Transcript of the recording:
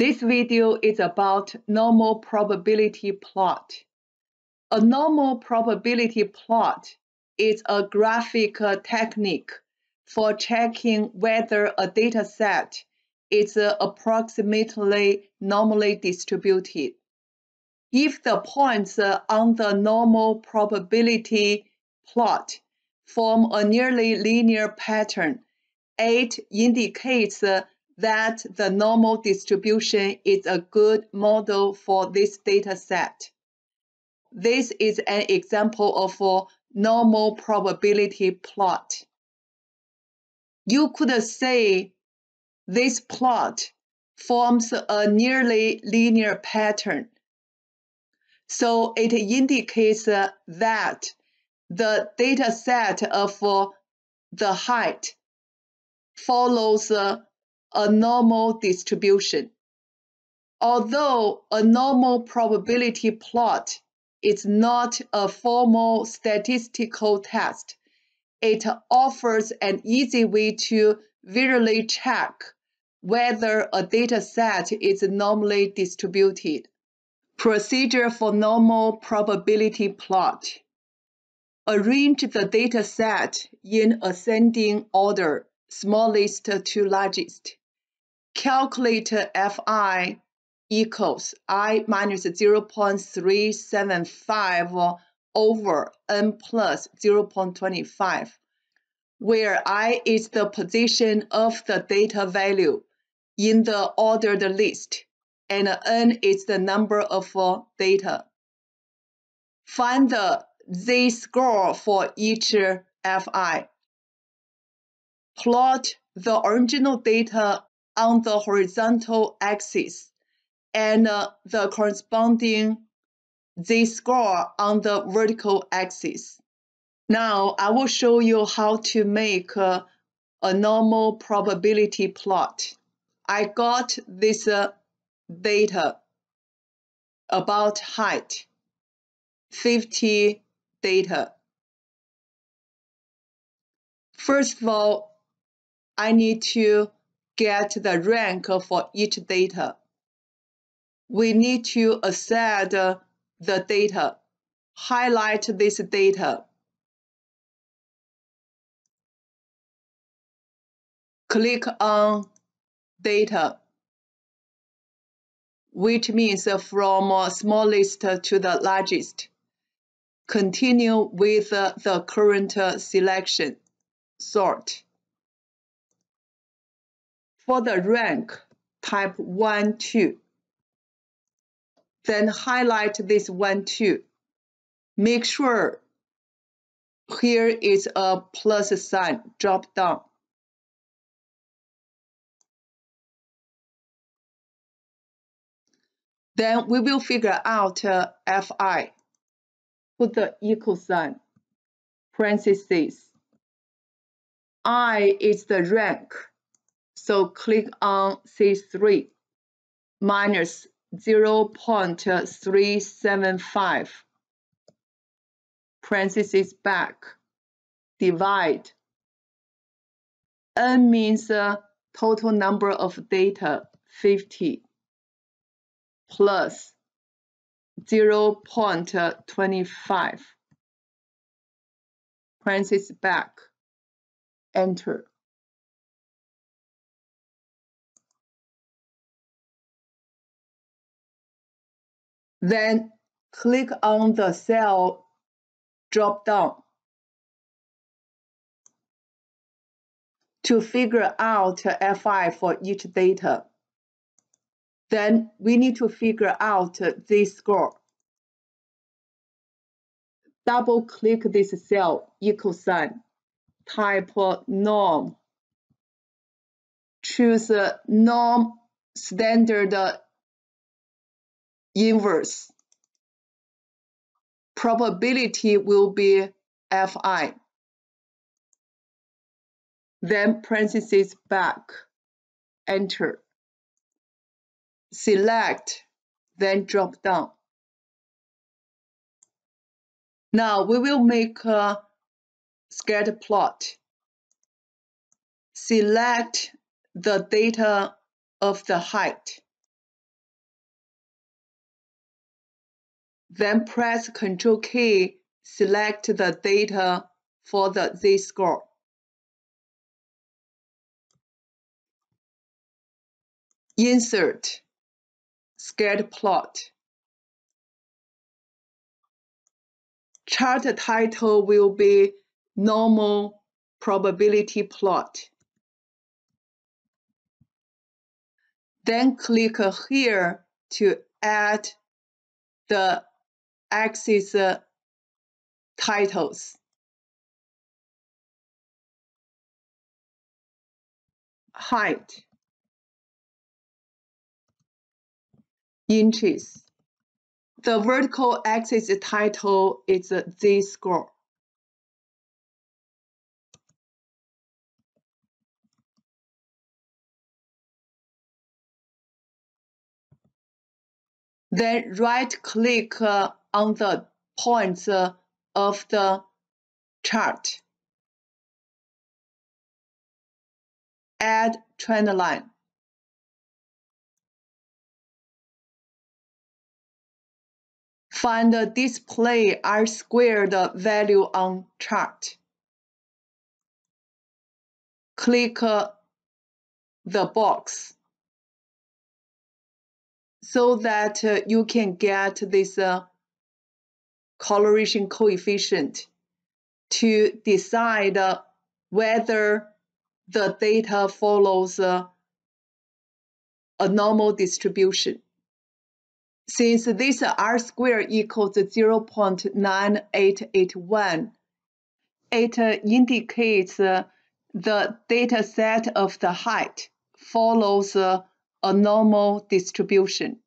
This video is about normal probability plot. A normal probability plot is a graphic uh, technique for checking whether a data set is uh, approximately normally distributed. If the points uh, on the normal probability plot form a nearly linear pattern, it indicates that the normal distribution is a good model for this data set. This is an example of a normal probability plot. You could say this plot forms a nearly linear pattern. So it indicates that the data set of the height follows a normal distribution. Although a normal probability plot is not a formal statistical test, it offers an easy way to visually check whether a data set is normally distributed. Procedure for normal probability plot. Arrange the data set in ascending order, smallest to largest. Calculate Fi equals i minus 0.375 over n plus 0.25, where i is the position of the data value in the ordered list, and n is the number of data. Find the z-score for each fi. Plot the original data on the horizontal axis and uh, the corresponding z-score on the vertical axis. Now I will show you how to make uh, a normal probability plot. I got this uh, data about height, 50 data. First of all, I need to get the rank for each data. We need to assign the data, highlight this data. Click on data, which means from smallest to the largest. Continue with the current selection, sort. For the rank, type 1, 2. Then highlight this 1, 2. Make sure here is a plus sign, drop down. Then we will figure out uh, Fi. Put the equal sign, parentheses. I is the rank so click on C3 minus 0.375 parentheses back. Divide. N means total number of data 50 plus 0.25 parentheses back. Enter Then click on the cell drop-down to figure out Fi for each data. Then we need to figure out this score. Double click this cell equal sign, type norm, choose norm standard inverse. Probability will be Fi. Then parentheses back, enter. Select, then drop down. Now we will make a scatter plot. Select the data of the height Then press Ctrl key, select the data for the z-score. Insert Scatter plot. Chart title will be normal probability plot. Then click here to add the axis titles. Height, inches. The vertical axis title is z-score. Then right-click uh, on the points of the chart. Add trend line. Find the display R squared value on chart. Click the box so that uh, you can get this correlation coefficient to decide whether the data follows a normal distribution. Since this R squared equals 0.9881, it indicates the data set of the height follows a normal distribution.